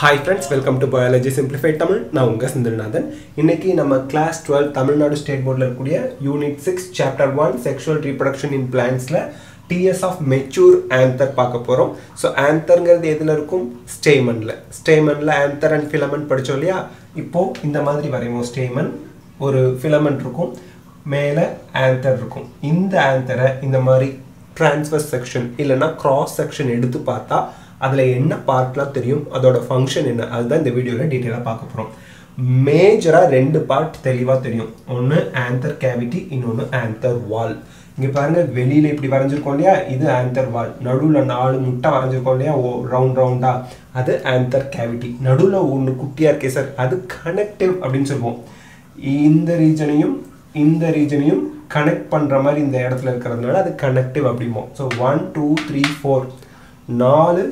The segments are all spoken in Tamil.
Hi friends welcome to biology simplified Tamil நான் உங்கள் செந்தில்நாதன். இன்னைக்கு நம்ம கிளாஸ் டுவெல் தமிழ்நாடு ஸ்டேட் போர்டில் இருக்கக்கூடிய unit six chapter one sexual reproduction in பிளான்ஸில் TS of mature anther பார்க்க போகிறோம் ஸோ ஆந்தர்ங்கிறது எதில் இருக்கும்? ஸ்டேமனில் ஸ்டேமனில் ஆந்தர் அண்ட் ஃபிலமெண்ட் படித்தோம் இல்லையா? இப்போது இந்த மாதிரி வரைவோம். ஸ்டேமன் ஒரு ஃபிலமெண்ட் இருக்கும். மேலே ஆந்தர் இருக்கும். இந்த ஆந்தரை இந்த மாதிரி டிரான்ஸ்வர் செக்ஷன் இல்லைன்னா கிராஸ் செக்ஷன் எடுத்து பார்த்தா அதில் என்ன பார்ட்லாம் தெரியும் அதோட ஃபங்க்ஷன் என்ன அதுதான் இந்த வீடியோவில் டீட்டெயிலாக பார்க்க போகிறோம் மேஜராக ரெண்டு பார்ட் தெளிவாக தெரியும். ஒன்று ஆந்தர் கேவிட்டி இன்னொன்று ஆந்தர் வால் இங்கே பாருங்கள் வெளியில் இப்படி வரைஞ்சிருக்கோம் இல்லையா? இது ஆந்தர் வால் நடுவில் நாலு முட்டை வரைஞ்சிருக்கோம் இல்லையா? ஓ ரவுண்ட் ரவுண்டாக அது ஆந்தர் கேவிட்டி நடுவில் ஒன்று குட்டியாக இருக்கே சார் அது கனெக்டிவ் அப்படின்னு சொல்லுவோம். இந்த ரீஜனையும் இந்த ரீஜனையும் கனெக்ட் பண்ணுற மாதிரி இந்த இடத்துல இருக்கிறதுனால அது connective அப்படிம்போம். So one two three four நாலு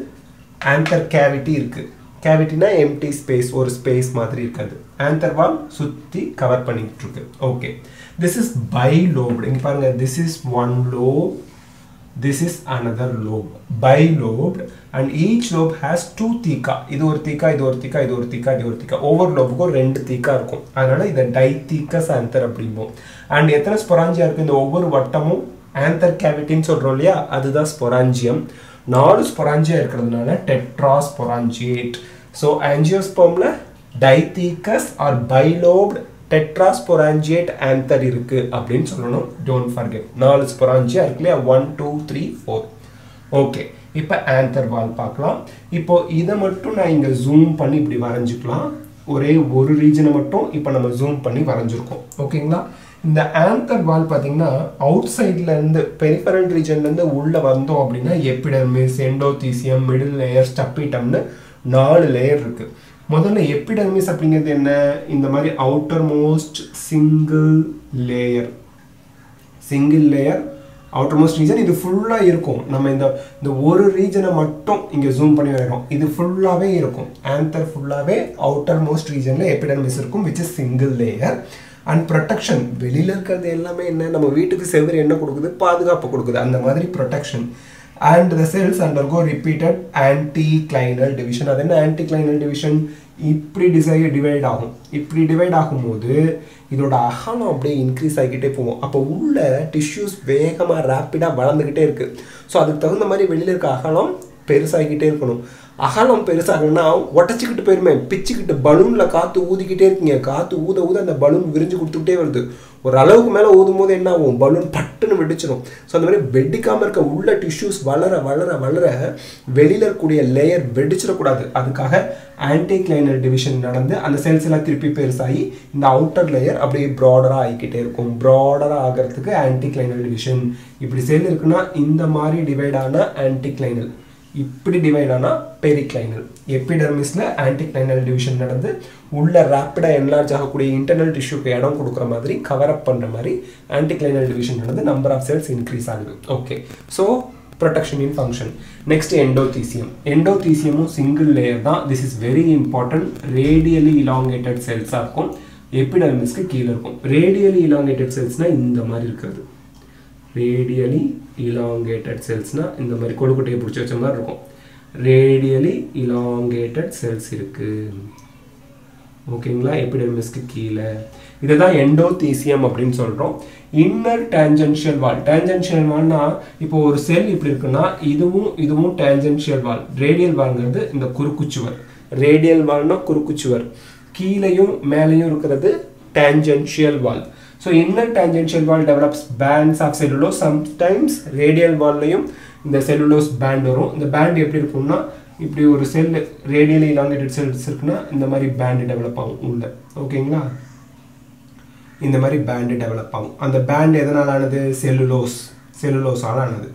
ஆந்தர் கேவிட்டி இருக்குது கேவிட்டினா எம்டி ஸ்பேஸ் ஒரு ஸ்பேஸ் மாதிரி இருக்காது. ஆந்தர் வால் சுற்றி கவர் பண்ணிட்டு இருக்கு. Okay this is bilobed இங்கே பாருங்க this is one lobe this is another lobe bilobed and each lobe has two theca இது ஒரு தீக்கா இது ஒரு தீக்கா இது ஒரு தீக்கா இது ஒரு தீக்கா ஒவ்வொரு லோபுக்கும் ரெண்டு தீக்கா இருக்கும். அதனால் இதை டை தீக்கஸ் ஆந்தர் அப்படிம்போம். அண்ட் எத்தனை ஸ்பொராஞ்சியா இருக்குது இந்த ஒவ்வொரு வட்டமும் ஆந்தர் கேவிட்டின்னு சொல்கிறோம் இல்லையா? அதுதான் ஸ்பொராஞ்சியம் நாலு ஸ்பொராஞ்சியா இருக்கிறதுனால tetra ஸ்பொராஞ்சியேட் so ஆஞ்சியோஸ்போம்ல dithecous are bilobed tetrasporangiate anther இருக்கு அப்படின்னு சொல்லணும். டோன்ட் ஃபர்கெட் நாலு ஸ்பொராஞ்சியா இருக்கு இல்லையா? One two three four okay இப்போ ஆந்தர் வால் பார்க்கலாம். இப்போ இதை மட்டும் நான் இங்கே ஜூம் பண்ணி இப்படி வரைஞ்சிக்கலாம். ஒரே ஒரு ரீஜனை மட்டும் இப்போ நம்ம ஜூம் பண்ணி வரைஞ்சிருக்கோம். ஓகேங்களா இந்த ஆந்தர் வால் பார்த்தீங்கன்னா அவுட் சைட்லேருந்து பெரிஃபரல் ரீஜன்லேருந்து உள்ளே வந்தோம் அப்படின்னா எப்பிடர்மிஸ் எண்டோதீசியம் மிடில் லேயர் ஸ்டப்பிட்டம்னு நாலு லேயர் இருக்குது முதல்ல எப்பிடர்மிஸ் அப்படிங்கிறது என்ன? இந்த மாதிரி outer most single layer single layer outer most region இது ஃபுல்லாக இருக்கும். நம்ம இந்த இந்த ஒரு ரீஜனை மட்டும் இங்கே ஜூம் பண்ணி வரைகிறோம். இது ஃபுல்லாகவே இருக்கும். ஆந்தர் ஃபுல்லாகவே அவுட்டர் மோஸ்ட் ரீஜனில் எப்பிடர்மிஸ் இருக்கும் which is single layer and protection வெளியில் இருக்கிறது எல்லாமே என்ன? நம்ம வீட்டுக்கு செவ்வறு என்ன கொடுக்குது? பாதுகாப்பு கொடுக்குது. அந்த மாதிரி protection and the cells undergo repeated anticlinal division அது என்ன? ஆன்டி கிளைனல் டிவிஷன் இப்படி டிசை டிவைட் ஆகும். இப்படி டிவைட் ஆகும்போது இதோட அகலம் அப்படியே இன்க்ரீஸ் ஆகிக்கிட்டே போகும். அப்போ உள்ள டிஷ்யூஸ் வேகமாக ரேப்பிடாக வளர்ந்துக்கிட்டே இருக்குது ஸோ அதுக்கு தகுந்த மாதிரி வெளியில் இருக்க அகலம் பெருசாகிக்கிட்டே இருக்கணும். அகலம் பெருசாகணும்னா உடச்சிக்கிட்டு போயிருமே. பிச்சுக்கிட்டு பலூனில் காற்று ஊதிக்கிட்டே இருக்கீங்க. காற்று ஊத ஊத அந்த பலூன் விரிஞ்சு கொடுத்துக்கிட்டே வருது. ஒரு அளவுக்கு மேலே ஊதும் போது என்ன ஆகும்? பலூன் பட்டுன்னு வெடிச்சிடும் ஸோ அந்த மாதிரி வெடிக்காமல் இருக்க உள்ள டிஷ்யூஸ் வளர வளர வளர வெளியில் இருக்கக்கூடிய லேயர் வெடிச்சிடக்கூடாது. அதுக்காக ஆன்டிக்ளைனல் டிவிஷன் நடந்து அந்த செல்ஸ் எல்லாம் திருப்பி பெருசாகி இந்த அவுட்டர் லேயர் அப்படியே ப்ராடராக ஆகிக்கிட்டே இருக்கும். ப்ராடராக ஆகிறதுக்கு ஆன்டிக்ளைனல் டிவிஷன் இப்படி செல் இருக்குன்னா இந்த மாதிரி டிவைடான ஆன ஆன்டிக்ளைனல் இப்படி டிவைட் ஆனால் பெரிக்ளைனல் எப்பிடர்மிஸில் ஆன்டிக்ளைனல் டிவிஷன் நடந்து உள்ள ரேப்பிடாக என்லார்ஜ் ஆகக்கூடிய இன்டர்னல் டிஷ்யூக்கு இடம் கொடுக்குற மாதிரி கவர் அப் பண்ணுற மாதிரி ஆன்டிக்ளைனல் டிவிஷன் நடந்து நம்பர் ஆஃப் செல்ஸ் இன்க்ரீஸ் ஆகுது. Okay so protection in function next endothecium எண்டோதீசியமும் single layer தான். This is very important radially elongated செல்ஸாக இருக்கும். எப்பிடர்மிஸ்க்கு கீழே இருக்கும். ரேடியலி இலாங்கேட்டட் செல்ஸ்னால் இந்த மாதிரி இருக்கிறது. ரேடியலி இலாங்கேட்டட் செல்ஸ்னால் இந்த மாதிரி கொழுக்கட்டையை பிடிச்சி வச்ச மாதிரி இருக்கும். ரேடியலி இலாங்கேட்டட் செல்ஸ் இருக்குது ஓகேங்களா எபிடெர்மிஸ்க்கு கீழே. இதை தான் எண்டோதீசியம் அப்படின்னு சொல்கிறோம் இன்னர் டேஞ்சென்ஷியல் வால் டேஞ்சென்ஷியல் வால்னா இப்போ ஒரு செல் இப்படி இருக்குன்னா இதுவும் இதுவும் டேஞ்சென்ஷியல் வால் ரேடியல் வால்ங்கிறது இந்த குறுக்குச்சுவர். ரேடியல் வால்னா குறுக்குச்சுவர். கீழேயும் மேலேயும் இருக்கிறது tangential wall so inner tangential wall develops bands of cellulose sometimes radial வால்லையும் இந்த செல்லுலோஸ் பேண்ட் வரும். இந்த பேண்ட் எப்படி இருக்கும்னா இப்படி ஒரு செல் ரேடியல் இலாங்கேட்டட் செல்ஸ் இருக்குன்னா இந்த மாதிரி பேண்டு டெவலப் ஆகும் உள்ள. ஓகேங்களா? இந்த மாதிரி பேண்டு டெவலப் ஆகும். அந்த பேண்ட் எதனால் ஆனது? செல்லுலோஸ் செல்லுலோஸால் ஆனது.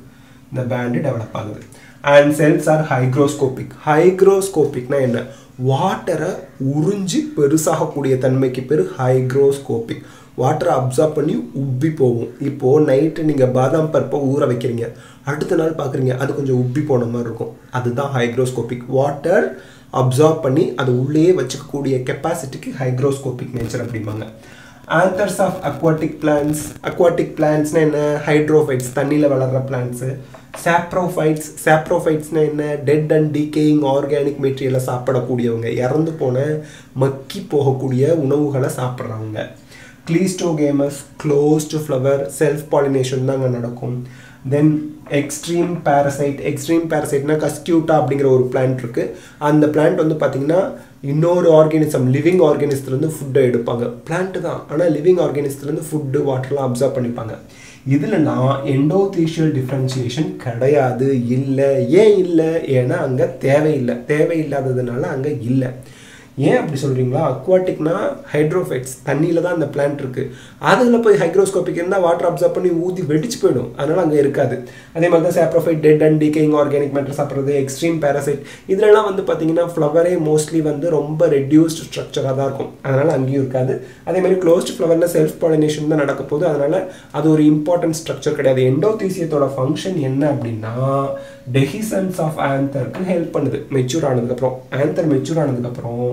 இந்த பேண்டு டெவலப் ஆகுது. அண்ட் செல்ஸ் ஆர் ஹைக்ரோஸ்கோபிக் ஹைக்ரோஸ்கோபிக்னா என்ன? வாட்டரை உறிஞ்சி பெருசாகக்கூடிய தன்மைக்கு பேர் ஹைக்ரோஸ்கோபிக் வாட்டரை அப்சார்ப் பண்ணி உப்பி போகும். இப்போது நைட்டு நீங்கள் பாதாம் பருப்பை ஊற வைக்கிறீங்க. அடுத்த நாள் பார்க்குறீங்க அது கொஞ்சம் உப்பி போன மாதிரி இருக்கும். அதுதான் ஹைக்ரோஸ்கோபிக் வாட்டர் அப்சார்ப் பண்ணி அது உள்ளே வச்சுக்கக்கூடிய கெப்பாசிட்டிக்கு ஹைக்ரோஸ்கோபிக் நேச்சர் அப்படிம்பாங்க. Anthers of aquatic plants aquatic பிளான்ஸ்னால் என்ன? ஹைட்ரோஃபைட்ஸ் தண்ணியில் வளர்கிற பிளான்ஸு சாப்ரோஃபைட்ஸ் சாப்ரோஃபைட்ஸ்னால் என்ன? டெட் அண்ட் டீகேயிங் ஆர்கானிக் மெட்டீரியலை சாப்பிடக்கூடியவங்க. இறந்து போன மக்கி போகக்கூடிய உணவுகளை சாப்பிட்றவங்க. Cleistogamous closed flower self pollination தான் அங்கே நடக்கும். தென் எக்ஸ்ட்ரீம் பேரசைட் எக்ஸ்ட்ரீம் பேரசைட்னா கஸ்கியூட்டா அப்படிங்கிற ஒரு பிளான்ட் இருக்குது அந்த பிளான்ட் வந்து பார்த்திங்கன்னா இன்னொரு ஆர்கானிசம் லிவிங் ஆர்கானிசத்துலேருந்து ஃபுட்டை எடுப்பாங்க. பிளான்ட் தான் ஆனால் லிவிங் ஆர்கானிசத்துலேருந்து ஃபுட்டு வாட்டர்லாம் அப்சர்வ் பண்ணிப்பாங்க. இதுலலாம் எண்டோதீஷியல் டிஃப்ரென்சியேஷன் கிடையாது இல்லை ஏன் இல்லை ஏன்னா அங்கே தேவையில்லை. தேவையில்லாததுனால அங்கே இல்லை. ஏன் அப்படி சொல்கிறீங்களா அக்வாட்டிக்னா ஹைட்ரோஃபைட்ஸ் தண்ணியில் தான் அந்த பிளான்ட் இருக்குது அதில் போய் ஹைக்ரோஸ்கோபிக் இருந்தால் வாட்டர் அப்சர்வ் பண்ணி ஊதி வெடிச்சு போயிடும். அதனால் அங்கே இருக்காது. அதே மாதிரி தான் saprophyte dead and decaying organic matter சாப்பிட்றது எக்ஸ்ட்ரீம் பேரசைட் இதுலலாம் வந்து பார்த்தீங்கன்னா ஃப்ளவரே மோஸ்ட்லி வந்து ரொம்ப ரெடியூஸ்டு ஸ்ட்ரக்சராக தான் இருக்கும். அதனால் அங்கேயும் இருக்காது. அதே மாதிரி க்ளோஸ்ட் ஃப்ளவரில் செல்ஃப் பாலினேஷன் தான் நடக்க போகுது. அதனால் அது ஒரு இம்பார்ட்டன்ட் ஸ்ட்ரக்சர் கிடையாது. எண்டோதீசியத்தோட ஃபங்க்ஷன் என்ன அப்படின்னா டெஹிசன்ஸ் ஆஃப் ஆன்தருக்கு ஹெல்ப் பண்ணுது. மெச்சூர் ஆனதுக்கப்புறம். ஆன்தர் மெச்சூர் ஆனதுக்கப்புறம்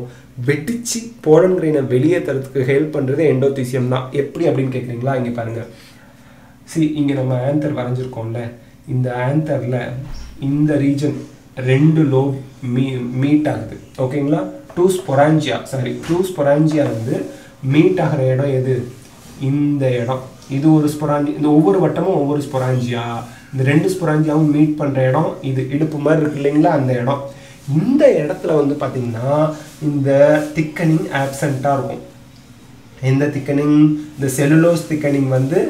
வெட்டிச்சு போலன் கிரெயினை வெளியே தரத்துக்கு ஹெல்ப் பண்ணுறது எண்டோதீசியம் தான். எப்படி அப்படின்னு கேட்குறீங்களா இங்கே பாருங்கள் சி இங்கே நம்ம ஆந்தர் வரைஞ்சிருக்கோம்ல. இந்த ஆந்தரில் இந்த ரீஜன் ரெண்டு லோ மீ மீட் ஆகுது. ஓகேங்களா two sporangia sorry two sporangia வந்து மீட் ஆகிற இடம் எது? இந்த இடம். இது ஒரு ஸ்பொராஞ்சி இந்த ஒவ்வொரு வட்டமும் ஒவ்வொரு ஸ்பொராஞ்சியா இந்த ரெண்டு ஸ்பொராஞ்சியாவும் மீட் பண்ணுற இடம் இது இடுப்பு மாதிரி இருக்கு இல்லைங்களா? அந்த இடம். இந்த இடத்துல வந்து பார்த்தீங்கன்னா இந்த திக்கனிங் ஆப்சண்ட்டாக இருக்கும். எந்த திக்கனிங் இந்த செலுலோஸ் திக்கனிங் வந்து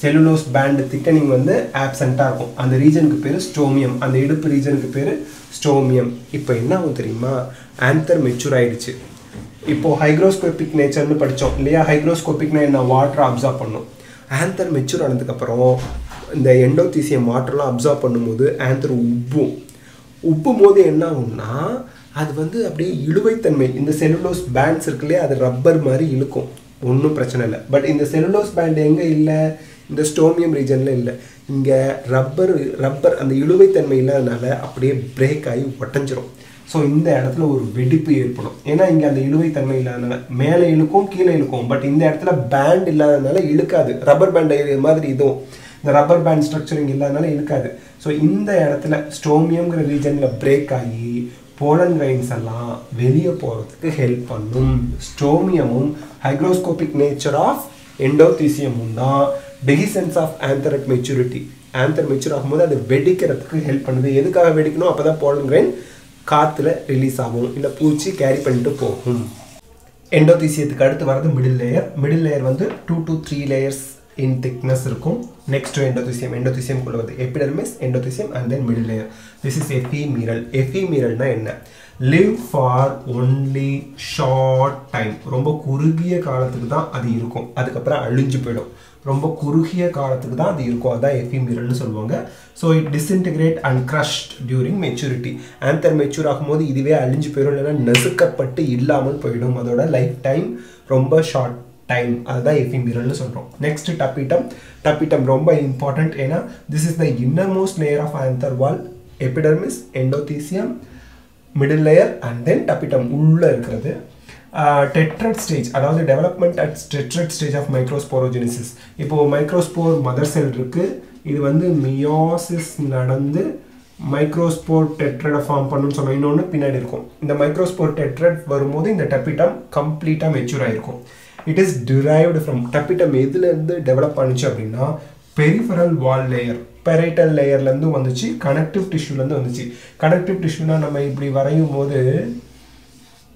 செலுலோஸ் பேண்ட் திக்கனிங் வந்து ஆப்சண்ட்டாக இருக்கும். அந்த ரீஜனுக்கு பேர் ஸ்டோமியம் அந்த இடுப்பு ரீஜனுக்கு பேர் ஸ்டோமியம் இப்போ என்ன ஆகும் தெரியுமா? ஆன்தர் மெச்சூர் ஆயிடுச்சு. இப்போ ஹைக்ரோஸ்கோபிக் நேச்சர்னு படித்தோம் இல்லையா? ஹைக்ரோஸ்கோபிக்னா என்ன? வாட்டரை அப்சார்ப் பண்ணும். ஆன்தர் மெச்சூர் ஆனதுக்கப்புறம் இந்த எண்டோதீசியம் வாட்டர்லாம் அப்சர்வ் பண்ணும்போது ஆன்தர் உப்பும். உப்பும் போது என்ன ஆகும்னா அது வந்து அப்படியே இழுவைத்தன்மை. இந்த செலுலோஸ் பேண்ட்ஸ் இருக்கு இல்லையா அது ரப்பர் மாதிரி இழுக்கும். ஒன்றும் பிரச்சனை இல்லை. பட் இந்த செலுலோஸ் பேண்ட் எங்கே இல்லை? இந்த ஸ்டோமியம் ரீஜனில் இல்லை. இங்கே ரப்பர் ரப்பர் அந்த இழுவைத்தன்மை இல்லாதனால அப்படியே பிரேக் ஆகி ஒட்டஞ்சிரும். ஸோ இந்த இடத்துல ஒரு வெடிப்பு ஏற்படும். ஏன்னா இங்கே அந்த இழுவைத்தன்மை இல்லாதனால மேலே இழுக்கும் கீழே இழுக்கும். பட் இந்த இடத்துல பேண்ட் இல்லாதனால இழுக்காது. ரப்பர் பேண்ட் மாதிரி இதுவும். இந்த ரப்பர் பேண்ட் ஸ்ட்ரக்சரிங் இல்லாதனால இழுக்காது. ஸோ இந்த இடத்துல ஸ்டோமியம்ங்கிற ரீஜனில் பிரேக் ஆகி போலன் வெயின்ஸ் எல்லாம் வெளியே போகிறதுக்கு ஹெல்ப் பண்ணும். ஸ்ட்ரோமியமும் ஹைக்ரோஸ்கோபிக் நேச்சர் ஆஃப் எண்டோதீசியமும் தான் dehiscence of anther at maturity anther mature ஆகும்போது அது வெடிக்கிறதுக்கு ஹெல்ப் பண்ணுது. எதுக்காக வெடிக்கணும்? அப்போ தான் போலன் கிரெயின் காற்றுல ரிலீஸ் ஆகும். இல்லை பூச்சி கேரி பண்ணிட்டு போகும். எண்டோதீசியத்துக்கு அடுத்து வரது மிடில் லேயர் மிடில் லேயர் வந்து two to three layers in thickness இருக்கும். நெக்ஸ்ட் எண்டோதிசியம் எண்டோதிசியம் வந்து வருது epidermis endothecium and then middle layer this is ephemeral எஃபிமீரல்னா என்ன? Live for only short time ரொம்ப குறுகிய காலத்துக்கு தான் அது இருக்கும். அதுக்கப்புறம் அழிஞ்சு போயிடும். ரொம்ப குறுகிய காலத்துக்கு தான் அது இருக்கும். அதான் எஃபிமீரல்னு சொல்லுவாங்க. So it disintegrate and crushed during maturity anther mature ஆகும்போது இதுவே அழிஞ்சு போயிடும். இல்லைன்னா நெசுக்கப்பட்டு இல்லாமல் போயிடும். அதோட லைஃப் டைம் ரொம்ப ஷார்ட் டைம் அதுதான் எஃபிமிரல்னு சொல்கிறோம் நெக்ஸ்ட் டப்பிட்டம் டப்பிட்டம் ரொம்ப இம்பார்ட்டன்ட் ஏன்னா this is the innermost layer of anther wall epidermis endothecium middle layer and then tapetum உள்ளே இருக்கிறது. டெட்ரட் ஸ்டேஜ் அதாவது development at tetrad stage of microsporogenesis இப்போது மைக்ரோஸ்போர் மதர் செல் இருக்குது இது வந்து மியோசிஸ் நடந்து மைக்ரோஸ்போர் டெட்ரடை ஃபார்ம் பண்ணுன்னு சொன்னோம். இன்னொன்று பின்னாடி இருக்கும். இந்த மைக்ரோஸ்போர் டெட்ரட் வரும்போது இந்த டப்பிட்டம் கம்ப்ளீட்டாக மெச்சூர் ஆகிருக்கும் it is derived from tapetum எதுலேருந்து டெவலப் பண்ணுச்சு அப்படின்னா பெரிஃபரல் வால் லேயர் பெரைட்டல் லேயர்லேருந்து வந்துச்சு கனெக்டிவ் டிஷ்யூலேருந்து வந்துச்சு. கனெக்டிவ் டிஷ்யூனா நம்ம இப்படி வரையும் போது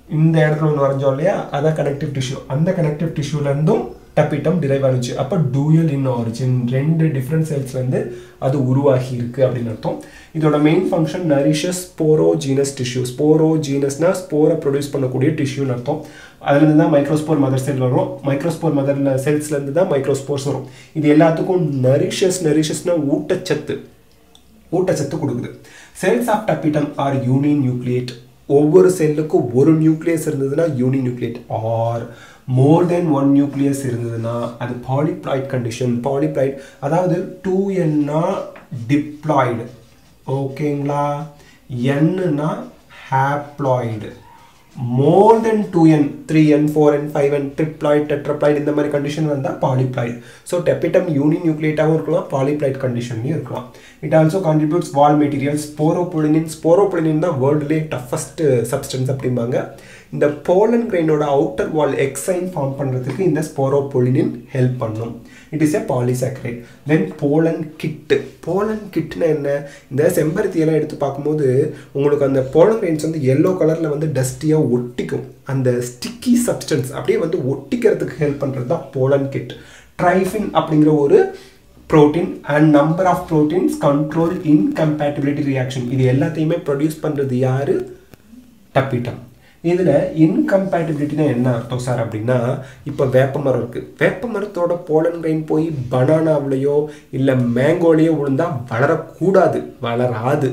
இந்த இடத்துல ஒன்று வரைஞ்சோம் இல்லையா? அதான் கனெக்டிவ் டிஷ்யூ அந்த கனெக்டிவ் டிஷ்யூலேருந்தும் டப்பிட்டம் டிரைவ் ஆனிச்சு அப்போ டூயல் இன் ஆரிஜின் ரெண்டு டிஃப்ரெண்ட் செல்ஸ்லேருந்து அது உருவாகி இருக்குது அப்படின்னு அர்த்தம். இதோட main function nourishes sporogenous tissue ஸ்போரோஜீனஸ்னா ஸ்போரை ப்ரொடியூஸ் பண்ணக்கூடிய டிஷ்யூன்னு அர்த்தம். அதுலேருந்து தான் மைக்ரோஸ்போர் மதர் செல் வரும். மைக்ரோஸ்போர் மதர் செல்ஸ்லேருந்து தான் மைக்ரோஸ்போர்ஸ் வரும். இது எல்லாத்துக்கும் நரிஷஸ் நரிஷஸ்னால் ஊட்டச்சத்து. ஊட்டச்சத்து கொடுக்குது. Cells of tapetum are uninucleate ஒவ்வொரு செல்லுக்கும் ஒரு நியூக்ளியஸ் இருந்ததுன்னா uninucleate or more than one nucleus இருந்ததுன்னா அது பாலிப்ளாய்ட் கண்டிஷன் பாலிப்ளாய்ட் அதாவது டூ என்னா டிப்ளாய்டு ஓகேங்களா என்னன்னா haploid more than two N three N four N five N triploid tetraploid இந்த மாதிரி கண்டிஷன் வந்தால் பாலிப்ளாய்ட் ஸோ டெப்பிட்டம் யூனி நியூக்ளியேட்டாகவும் இருக்கலாம் பாலிப்ளாய்ட் கண்டிஷன்லையும் இருக்கலாம். It also contributes wall material sporopollenin sporopollenin தான் வேர்ல்டுலேயே டஃபஸ்ட் சப்ஸ்டன்ஸ் அப்படிம்பாங்க. இந்த போலன் கிரெயினோட அவுட்டர் வால் எக்ஸைன் ஃபார்ம் பண்ணுறதுக்கு இந்த ஸ்போரோபொலினின் ஹெல்ப் பண்ணும். It is a polysaccharide then pollen kitt pollen கிட்னா என்ன? இந்த செம்பருத்தியெல்லாம் எடுத்து பார்க்கும்போது உங்களுக்கு அந்த போலன் கிரெயின்ஸ் வந்து எல்லோ கலரில் வந்து டஸ்டியாக ஒட்டிக்கும். அந்த ஸ்டிக்கி சப்ஸ்டன்ஸ் அப்படியே வந்து ஒட்டிக்கிறதுக்கு ஹெல்ப் பண்ணுறது தான் போலன் கிட் ட்ரைஃபின் அப்படிங்கிற ஒரு protein and number of proteins control incompatibility reaction இது எல்லாத்தையுமே ப்ரொடியூஸ் பண்ணுறது யார்? டப்பிட்டம் இதில் இன்கம்பேட்டிபிலிட்டினா என்ன அர்த்தம் சார் அப்படின்னா இப்போ வேப்ப மரம் இருக்குது வேப்ப மரத்தோட போலன் கிரைன் போய் பனானாவிலையோ இல்லை மேங்கோலையோ விழுந்தா வளரக்கூடாது வளராது.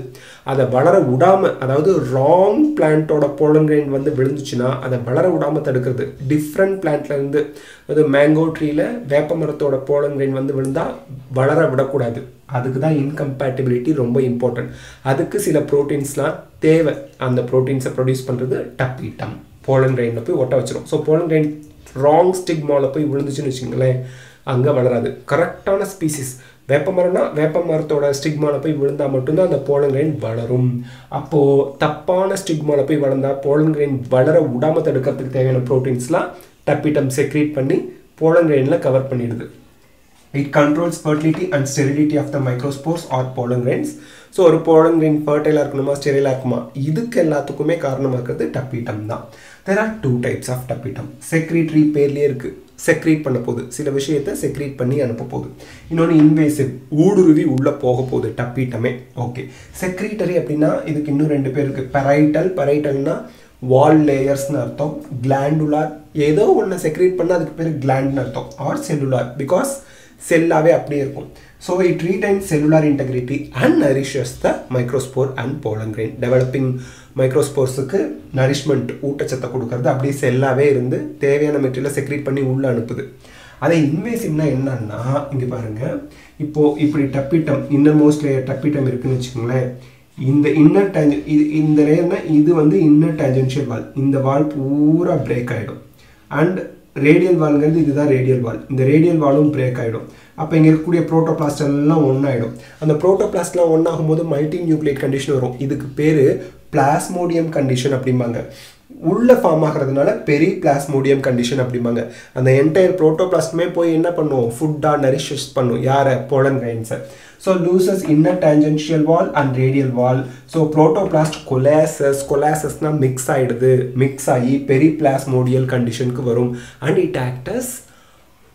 அதை வளர விடாமல் அதாவது ராங் பிளான்ட்டோட போலன் கிரைன் வந்து விழுந்துச்சுன்னா அதை வளர விடாமல் தடுக்கிறது. டிஃப்ரெண்ட் பிளான்ட்லேருந்து அதாவது மேங்கோ ட்ரீல வேப்ப மரத்தோட போலன் கிரைன் வந்து விழுந்தால் வளர விடக்கூடாது. அதுக்கு தான் இன்கம்பேட்டிபிலிட்டி ரொம்ப இம்பார்ட்டன்ட் அதுக்கு சில ப்ரோட்டீன்ஸ்லாம் தேவை. அந்த ப்ரோட்டீன்ஸை ப்ரொடியூஸ் பண்ணுறது டப்பீட்டம். போலன் கிரைனில் போய் ஒட்ட வச்சிடும் ஸோ போலன் கிரைன் ராங் ஸ்டிக்மாவில் போய் விழுந்துச்சுன்னு வச்சுங்களேன் அங்கே வளராது. கரெக்டான ஸ்பீசிஸ் வேப்ப மரம்னா வேப்ப மரத்தோட ஸ்டிக்மாவில் போய் விழுந்தால் மட்டும்தான் அந்த போலன் கிரைன் வளரும். அப்போது தப்பான ஸ்டிக்மாவில் போய் வளர்ந்தால் போலன் கிரைன் வளர விடாமல் தடுக்கிறதுக்கு தேவையான ப்ரோட்டீன்ஸ்லாம் டப்பிட்டம் செக்ரீட் பண்ணி போலன் கிரைனில் கவர் பண்ணிடுது. It controls fertility and sterility of the microspores or pollen grains so ஒரு போலன் கிரைன் ஃபர்டைலாக இருக்கணுமா ஸ்டெரிலாக இருக்குமா? இதுக்கு எல்லாத்துக்குமே காரணமாக இருக்கிறது டப்பிட்டம் தான். There are two types of tapetum secretory பேர்லேயே இருக்குது செக்ரீட் பண்ண போகுது. சில விஷயத்தை செக்ரீட் பண்ணி அனுப்ப போகுது. இன்னொன்று இன்வேசிவ் ஊடுருவி உள்ளே போக போகுது டப்பீட்டமே. ஓகே செக்ரீட்டரி அப்படின்னா இதுக்கு இன்னும் ரெண்டு பேர் இருக்குது பெரைட்டல் பெரைட்டல்னா வால் லேயர்ஸ்னு அர்த்தம். கிளாண்டுலார் ஏதோ ஒன்று செக்ரேட் பண்ணால் அதுக்கு பேர் கிளாண்ட்னு அர்த்தம். ஆர் செல்லுலார் பிகாஸ் செல்லாகவே அப்படியே இருக்கும். So it retain cellular integrity and nourishes the microspore and pollen grain developing மைக்ரோஸ்போர்ஸுக்கு nourishment ஊட்டச்சத்தை கொடுக்கறது. அப்படியே செல்லாகவே இருந்து தேவையான மெட்டீரியலை செக்ரீட் பண்ணி உள்ளே அனுப்புது. அதே இன்வேசிவ்னா என்னன்னா இங்கே பாருங்கள் இப்போது இப்படி tapetum inner most layer tapetum இருக்குன்னு வச்சுக்கோங்களேன். இந்த இன்னர் டேஞ்சன் இது இந்த லேயர்னா இது வந்து இன்னர் டேஞ்சென்ஷியல் வால் இந்த வால் பூரா பிரேக் ஆகிடும் அண்ட் ரேடியல் வால்ங்கிறது இதுதான் ரேடியல் வால் இந்த ரேடியல் வாலும் பிரேக் ஆகிடும் அப்போ இங்கே இருக்கக்கூடிய ப்ரோட்டோபிளாஸ்ட் எல்லாம் ஒன்றாயிடும் அந்த ப்ரோட்டோபிளாஸ்ட்லாம் ஒன்றாகும் போது மல்டி நியூக்ளியேட் கண்டிஷன் வரும். இதுக்கு பேர் பிளாஸ்மோடியம் கண்டிஷன் அப்படிம்பாங்க. உள்ள ஃபார்ம் ஆகிறதுனால பெரிய பிளாஸ்மோடியம் கண்டிஷன் அப்படிம்பாங்க. அந்த என்டையர் ப்ரோட்டோபிளாஸ்டுமே போய் என்ன பண்ணுவோம் ஃபுட்டாக நரிஷஸ் பண்ணும். யாரை? Pollen கைன்ஸை so loses inner tangential wall and radial wall so protoplast coalesces கொலாசஸ்னால் mix ஆகிடுது மிக்ஸ் ஆகி பெரி பிளாஸ்மோடியல் கண்டிஷனுக்கு வரும். அண்ட் இட் ஆக்டஸ்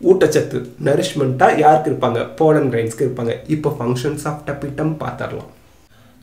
ஊட்டச்சத்து நரிஷ்மெண்ட்டாக யாருக்கு இருப்பாங்க? போலன் கிரைன்ஸ்க்கு இருப்பாங்க. இப்போ ஃபங்க்ஷன்ஸ் ஆஃப் டப்பிட்டம் பார்த்துடலாம்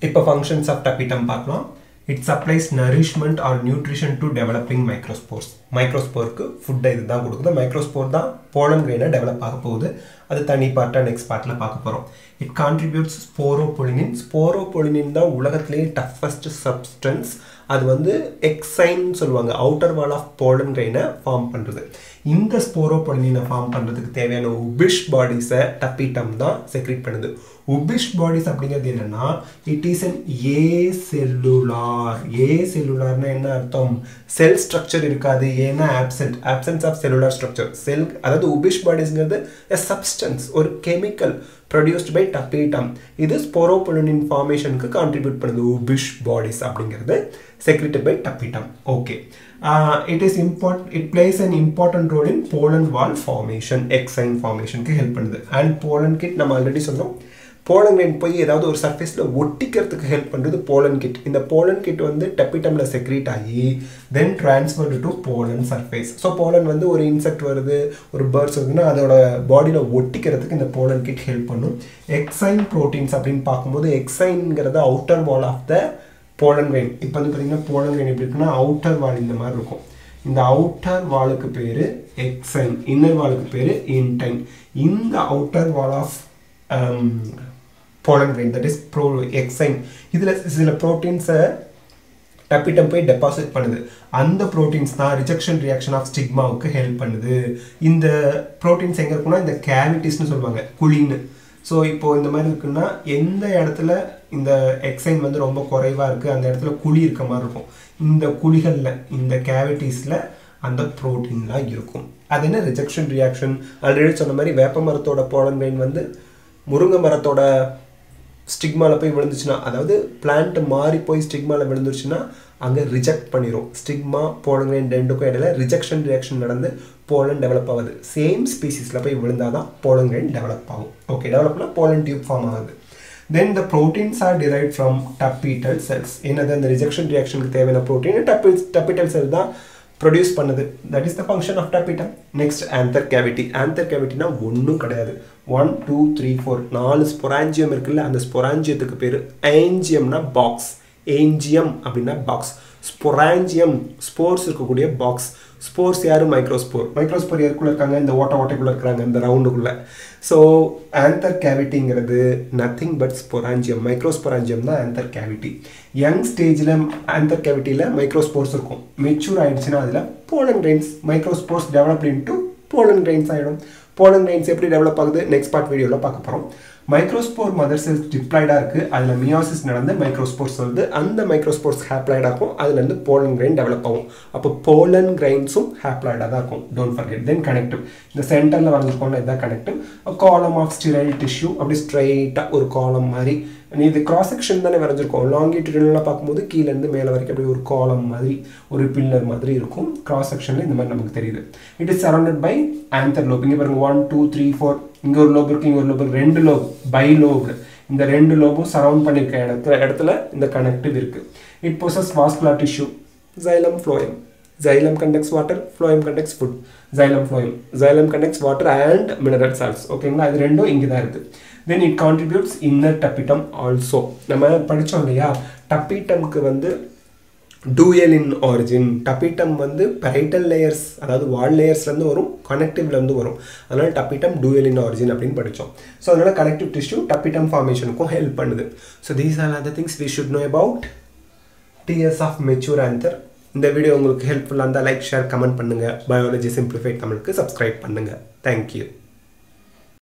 இப்போ ஃபங்க்ஷன்ஸ் ஆஃப் டப்பிட்டம் பார்க்கலாம் it supplies nourishment or nutrition to developing microspores மைக்ரோஸ்போருக்கு ஃபுட்டை இது தான் கொடுக்குது. மைக்ரோஸ்போர் தான் போலன் கிரெயினாக டெவலப் ஆக போகுது. அது தனி பார்ட்டாக நெக்ஸ்ட் பார்ட்டில் பார்க்க போகிறோம் இட் கான்ட்ரிபியூட்ஸ் ஸ்போரோபொலினின் ஸ்போரோபொலினின் தான் உலகத்திலேயே டஃபஸ்ட் சப்ஸ்டன்ஸ் அது வந்து எக்ஸைன் சொல்லுவாங்க. அவுட்டர் வால் ஆஃப் போலன் கிரெயினை ஃபார்ம் பண்ணுறது இந்த ஸ்போரோபொலினை ஃபார்ம் பண்ணுறதுக்கு தேவையான உபிஷ் பாடிஸை டப்பிட்டம் தான் செக்ரேட் பண்ணுது. உபிஷ் பாடிஸ் அப்படிங்கிறது என்னன்னா it is an acellular a செல்லுலார்னா என்ன அர்த்தம்? செல் ஸ்ட்ரக்சர் இருக்காது ஏன்னா absent absence of cellular structure cell அதாவது உபிஷ் பாடிஸ்ங்கிறது எ சப்ஸ்டன்ஸ் ஒரு கெமிக்கல் ப்ரொடியூஸ்ட் பை டப்பீட்டம் இது ஸ்போரோபொலினின் ஃபார்மேஷனுக்கு கான்ட்ரிபியூட் பண்ணுது உபிஷ் பாடிஸ் அப்படிங்கிறது secreted by tapetum okay it is impart it plays an important role in pollen wall formation exine ஃபார்மேஷனுக்கு help பண்ணுது. அண்ட் போலன் கிட் நம்ம ஆல்ரெடி சொன்னோம். போலன் கிட் போய் ஏதாவது ஒரு சர்ஃபேஸில் ஒட்டிக்கிறதுக்கு ஹெல்ப் பண்ணுறது போலன் கிட் இந்த போலன் கிட் வந்து டெப்பிட்டமில் செக்ரீட் ஆகி then transferred to pollen surface so pollen வந்து ஒரு இன்செக்ட் வருது ஒரு பேர்ட்ஸ் வருதுன்னா அதோட பாடியில் ஒட்டிக்கிறதுக்கு இந்த போலன் கிட் ஹெல்ப் பண்ணும். எக்ஸைன் ப்ரோட்டீன்ஸ் அப்படின்னு பார்க்கும்போது எக்ஸைன்ங்கிறது outer wall of the pollen vein இப்போ வந்து பார்த்தீங்கன்னா போலன் எப்படி இருக்குன்னா அவுட்டர் வால் இந்த மாதிரி இருக்கும். இந்த அவுட்டர் வாலுக்கு பேர் எக்ஸைன் இன்னர் வாலுக்கு பேர் இன்டைன் இந்த outer wall of pollen vein that is pro exine இதில் சில ப்ரோட்டீன்ஸை டப்பிட்டம் போய் டெபாசிட் பண்ணுது. அந்த ப்ரோட்டீன்ஸ் தான் ரிஜெக்ஷன் ரியாக்ஷன் ஆஃப் ஸ்டிக்மாவுக்கு ஹெல்ப் பண்ணுது. இந்த ப்ரோட்டீன்ஸ் எங்கே இருக்குன்னா இந்த கேவிட்டிஸ்னு சொல்லுவாங்க குழின்னு. ஸோ இப்போது இந்த மாதிரி இருக்குன்னா எந்த இடத்துல இந்த எக்ஸைன் வந்து ரொம்ப குறைவாக இருக்குது அந்த இடத்துல குழி இருக்க மாதிரி இருக்கும். இந்த குழிகளில் இந்த கேவிட்டிஸில் அந்த ப்ரோட்டீன்லாம் இருக்கும். அது என்ன? ரிஜெக்ஷன் ரியாக்ஷன் ஆல்ரெடி சொன்ன மாதிரி வேப்ப மரத்தோட போலன் கிரைன் வந்து முருங்கை மரத்தோட ஸ்டிக்மாவில் போய் விழுந்துச்சுன்னா அதாவது பிளான்ட் மாறி போய் ஸ்டிக்மாவில் விழுந்துருச்சுன்னா அங்கே ரிஜெக்ட் பண்ணிடும் ஸ்டிக்மா போலன் ரெண்டுக்கும் இடையில ரிஜெக்ஷன் ரியாக்ஷன் நடந்து போலன் டெவலப் ஆகுது. சேம் ஸ்பீசிஸில் போய் விழுந்தால் தான் போலன் டெவலப் ஆகும் ஓகே டெவலப்னா போலன் டியூப் ஃபார்ம் ஆகுது. Then the proteins are drive from tapetal cells என்னது அந்த ரிஜெக்ஷன் ரியாக்ஷனுக்கு தேவையான ப்ரோட்டீன் டப்பி டப்பிட்டல் செல் தான் ப்ரொடியூஸ் பண்ணுது. That is the function of tapetal next anther cavity anther கேவிட்டினா ஒன்றும் கிடையாது. ஒன் டூ த்ரீ ஃபோர் நாலு ஸ்பொராஞ்சியம் இருக்குல்ல அந்த ஸ்பொராஞ்சியத்துக்கு பேர் ஏஞ்சியம்னா பாக்ஸ் ஏஞ்சியம் அப்படின்னா பாக்ஸ் ஸ்பொராஞ்சியம் ஸ்போர்ஸ் இருக்கக்கூடிய பாக்ஸ் ஸ்போர்ஸ் யார்? மைக்ரோஸ்போர் மைக்ரோஸ்போர் யாருக்குள்ளே இருக்காங்க? இந்த ஓட்ட ஓட்டைக்குள்ளே இருக்கிறாங்க இந்த ரவுண்டுக்குள்ளே ஸோ ஆந்தர் கேவிட்டிங்கிறது நத்திங் பட் ஸ்பொராஞ்சியம் மைக்ரோஸ்பொராஞ்சியம் தான் ஆந்தர் கேவிட்டி யங் ஸ்டேஜில் ஆந்தர் கேவிட்டியில் மைக்ரோஸ்போர்ஸ் இருக்கும். மெச்சூர் ஆகிடுச்சுன்னா அதில் pollen grains microspores develop into pollen grains ஆகிடும் போலன் நைன்ஸ் எப்படி டெவலப் ஆகுது? நெக்ஸ்ட் பார்ட் வீடியோவில் பார்க்க போகிறோம் மைக்ரோஸ்போர் மதர் செல்ஸ் டிப்ளாய்டாக இருக்குது அதில் மியாசிஸ் நடந்து மைக்ரோஸ்போர்ஸ் வந்து அந்த மைக்ரோஸ்போர்ஸ் ஹேப்ளாய்டாகும் இருக்கும் அதுலேருந்து போலன் கிரைன் டெவலப் ஆகும். அப்போ போலன் கிரைன்ஸும் ஹேப்ளாய்டாக தான் இருக்கும். டோன்ட் ஃபர்கெட் தென் கனெக்டிவ் இந்த சென்டரில் வரைஞ்சிருக்கோம்ல இதுதான் கனெக்டிவ் காலம் ஆஃப் ஸ்டிரைல் டிஷ்யூ அப்படி ஸ்ட்ரைட்டாக ஒரு காலம் மாதிரி. நீ இது கிராஸ் செக்ஷன் தானே வரைஞ்சிருக்கோம். லாங்கிடியூடெல்லாம் பார்க்கும்போது கீழேருந்து மேலே வரைக்கும் அப்படி ஒரு காலம் மாதிரி ஒரு பில்லர் மாதிரி இருக்கும். கிராஸ் செக்ஷனில் இந்த மாதிரி நமக்கு தெரியுது. It is surrounded by anther lobe இங்கே பாருங்க. ஒன் டூ த்ரீ ஃபோர் இங்கே ஒரு லோப் இருக்குது இங்கே ஒரு லோப் இருக்குது ரெண்டு லோப் பை லோப்டு இந்த ரெண்டு லோபும் சரவுண்ட் பண்ணியிருக்க இடத்துல இடத்துல இந்த கனெக்டிவ் இருக்குது it possess vascular tissue xylem phloem xylem conducts water phloem conducts food. Xylem phloem. Xylem conducts water and mineral salts. ஓகேங்களா இது ரெண்டும் இங்கே தான் இருக்குது then it contributes inner tapetum also நம்ம படித்தோம் இல்லையா? டப்பிட்டம்க்கு வந்து டூயல் இன் ஆரிஜின் டப்பிட்டம் வந்து பெரைட்டல் லேயர்ஸ் அதாவது வால் லேயர்ஸ்லேருந்து வரும் கனெக்டிவ்லேருந்து வரும். அதனால் டப்பிட்டம் டூயல் இன் ஆரிஜின் அப்படின்னு படித்தோம் ஸோ அதனால் கனெக்டிவ் டிஷ்யூ டப்பிட்டம் ஃபார்மேஷனுக்கும் ஹெல்ப் பண்ணுது. So these are other things we should know about TS of mature anther இந்த வீடியோ உங்களுக்கு ஹெல்ப்ஃபுல்லாக இருந்தால் லைக் ஷேர் கமெண்ட் பண்ணுங்கள் பயாலஜி சிம்பிளிஃபைட் தமிழுக்கு சப்ஸ்கிரைப் பண்ணுங்கள் தேங்க்யூ